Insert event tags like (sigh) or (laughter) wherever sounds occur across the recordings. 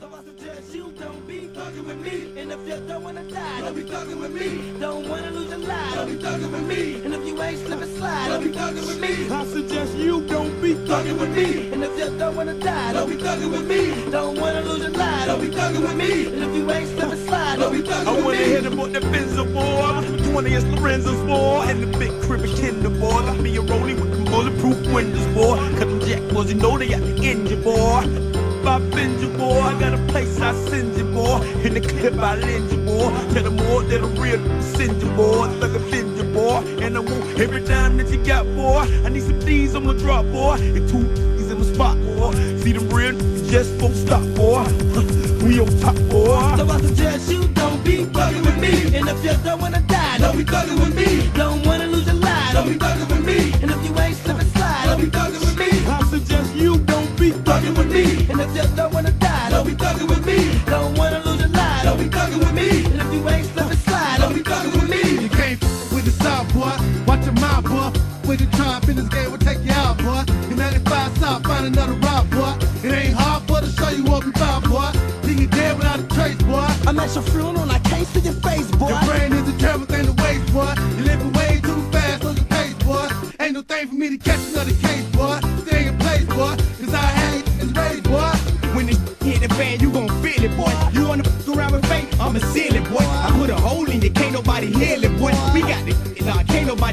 So I suggest you don't be thugging with me. And if you don't wanna die, don't be thugging with me. Don't wanna lose your life, don't be thugging with me. And if you ain't slip and slide, don't be thugging with me. I suggest you don't be thugging with me. And if you don't wanna die, don't be thugging with me. Don't wanna lose your life, don't be thugging with me. And if you ain't slip and slide, don't be I with wanna me. hit him with the Benzo boy. 20 is Lorenzo's boy. And the big crib and kinder boy. Got me a rolling with them bulletproof windows, boy. Cause them jack boys, you know they got the engine, boy. If I bend you, boy, I got a place I send you, boy. In the clip I lend you, boy. Tell them more that a real send you, boy. A bend you, boy. And I want every dime that you got, boy. I need some D's on the drop, boy. And two D's in the spot, boy. See them real just won't stop, boy. (laughs) We on top, boy. So I suggest you don't be thugging with me. And if you don't wanna die, don't be thugging with me. Don't be thugging with me. And if you ain't slip and slide, don't be thugging with me. You can't with the South, boy. Watch your mouth, boy. With the triumph in this game, we'll take you out, boy. In 95 South, find another route, boy. It ain't hard for to show you what we found, boy. Think you dead without a trace, boy. I'm at your funeral and I can't see your face, boy. Your brain is a terrible thing to waste, boy. You living way too fast on your pace, boy. Ain't no thing for me to catch another case,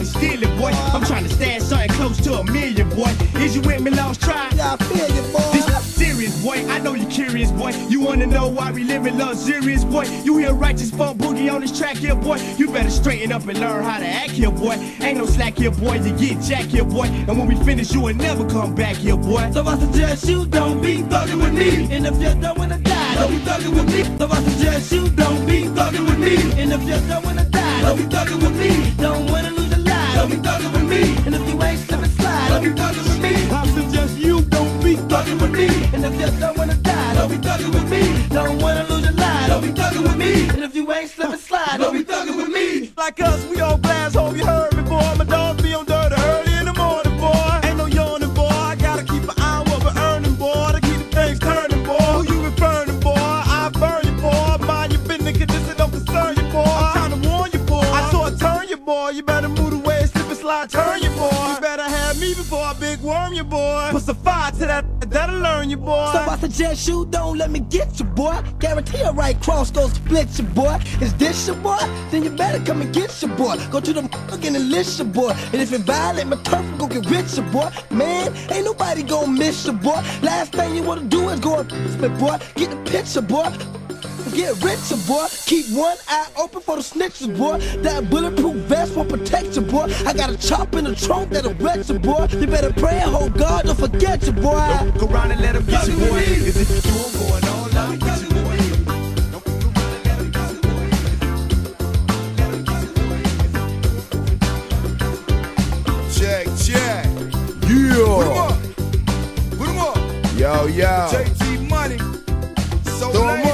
nobody steal it, boy. I'm trying to stash something close to a million, boy. Is you with me, lost try? Yeah, I feel you, boy. This serious, boy. I know you curious, boy. You wanna know why we living luxurious, boy. You hear righteous funk boogie on this track here, boy. You better straighten up and learn how to act here, boy. Ain't no slack here, boy. You get jack here, boy. And when we finish, you will never come back here, boy. So I suggest you don't be thugging with me. And if you don't wanna die, don't be thugging with me. So I suggest you don't be thugging with me. And if you don't wanna die, don't be thugging with me. With me. And if you don't wanna die, don't be thugging with me. Don't wanna lose your life, don't be thugging with me. And if you ain't slip and slide, don't be thugging with me. Like us, we all boy. Put some fire to that, that'll learn you, boy. So I suggest you don't let me get you, boy. Guarantee a right cross goes split you, boy. Is this your boy? Then you better come and get your boy. Go to the fucking and list your boy. And if you violate my turf, go get rich, your boy. Man, ain't nobody gonna miss your boy. Last thing you wanna do is go and me, boy. Get the picture, boy. Get richer, boy. Keep one eye open for the snitches, boy. That bulletproof vest will protect you, boy. I got a chop in the trunk that'll wreck you, boy. You better pray and hope God don't forget you, boy. Don't go around and let them get you, boy. Is it you do, going all out. Get. Don't go around and let 'em get you, boy. Let 'em get you, boy. Check, check. Yeah. Put 'em up. Put 'em up. Yo, yo. JT Money. So Throw